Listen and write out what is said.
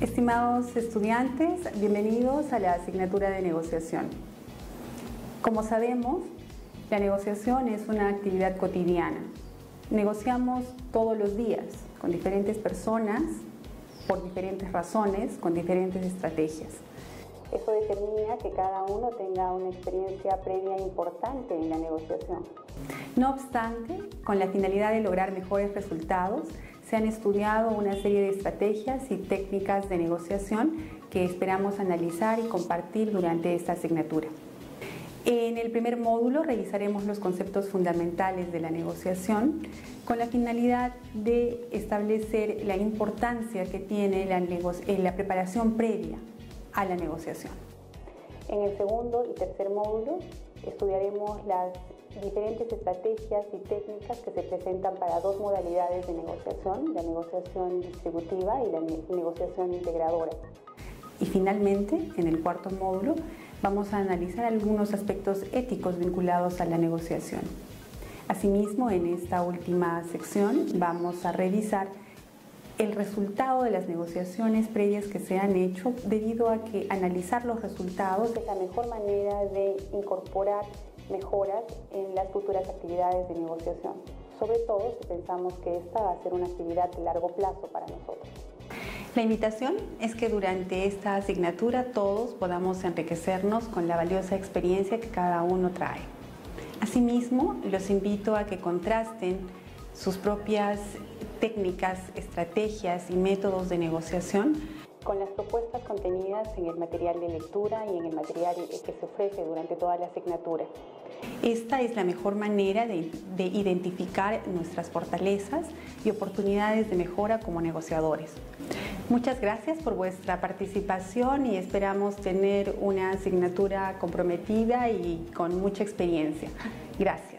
Estimados estudiantes, bienvenidos a la asignatura de negociación. Como sabemos, la negociación es una actividad cotidiana. Negociamos todos los días con diferentes personas, por diferentes razones, con diferentes estrategias. Eso determina que cada uno tenga una experiencia previa importante en la negociación. No obstante, con la finalidad de lograr mejores resultados, se han estudiado una serie de estrategias y técnicas de negociación que esperamos analizar y compartir durante esta asignatura. En el primer módulo revisaremos los conceptos fundamentales de la negociación con la finalidad de establecer la importancia que tiene la, la preparación previa a la negociación. En el segundo y tercer módulo estudiaremos las diferentes estrategias y técnicas que se presentan para dos modalidades de negociación, la negociación distributiva y la negociación integradora. Y finalmente, en el cuarto módulo, vamos a analizar algunos aspectos éticos vinculados a la negociación. Asimismo, en esta última sección vamos a revisar el resultado de las negociaciones previas que se han hecho debido a que analizar los resultados es la mejor manera de incorporar mejoras en las futuras actividades de negociación, sobre todo si pensamos que esta va a ser una actividad de largo plazo para nosotros. La invitación es que durante esta asignatura todos podamos enriquecernos con la valiosa experiencia que cada uno trae. Asimismo, los invito a que contrasten sus propias técnicas, estrategias y métodos de negociación con las propuestas contenidas en el material de lectura y en el material que se ofrece durante toda la asignatura. Esta es la mejor manera de, de, identificar nuestras fortalezas y oportunidades de mejora como negociadores. Muchas gracias por vuestra participación y esperamos tener una asignatura comprometida y con mucha experiencia. Gracias.